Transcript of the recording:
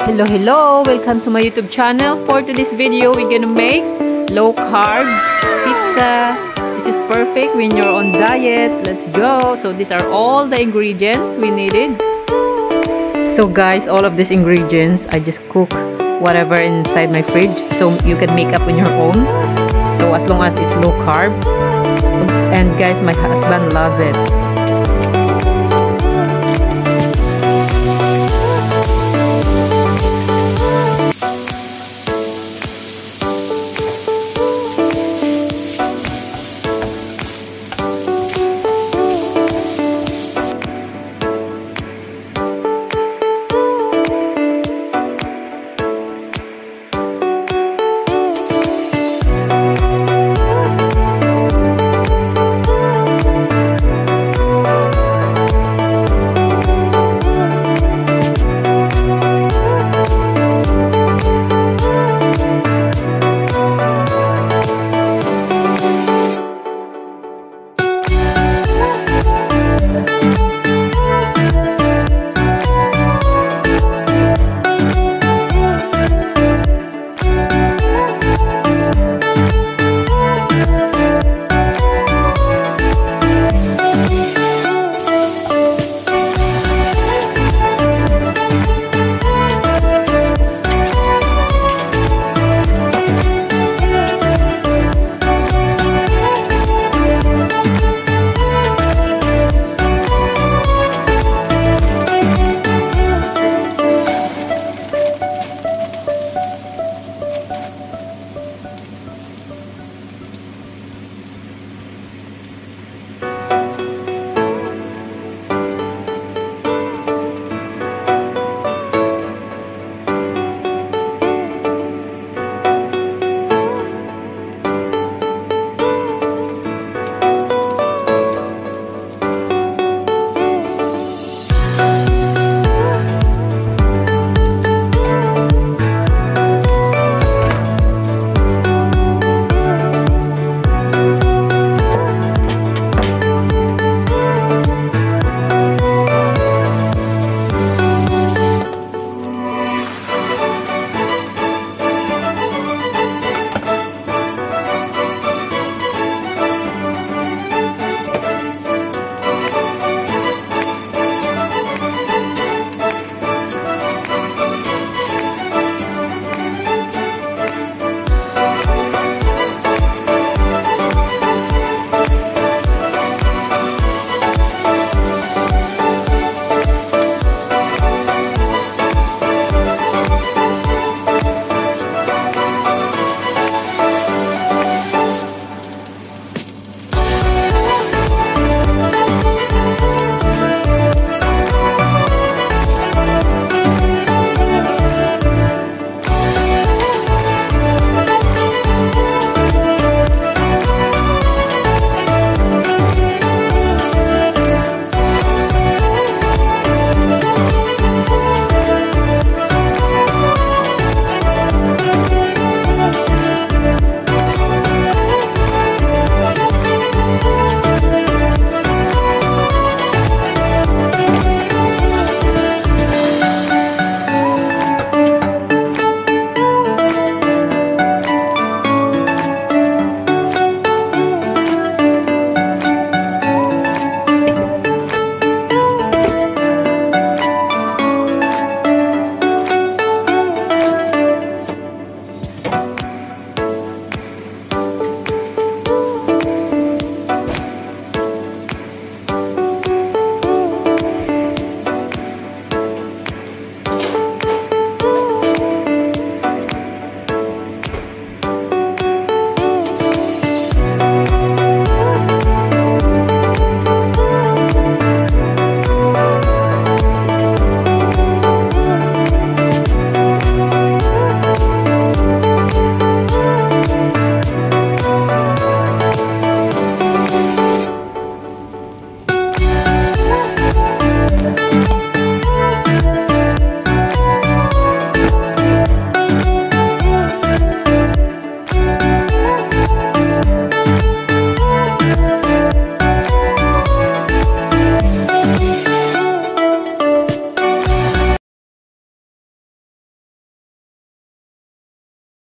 Hello, hello! Welcome to my YouTube channel. For today's video, we're gonna make low carb pizza. This is perfect when you're on diet. Let's go! So these are all the ingredients we needed. So guys, all of these ingredients, I just cook whatever inside my fridge. So you can make up on your own. So as long as it's low carb. And guys, my husband loves it.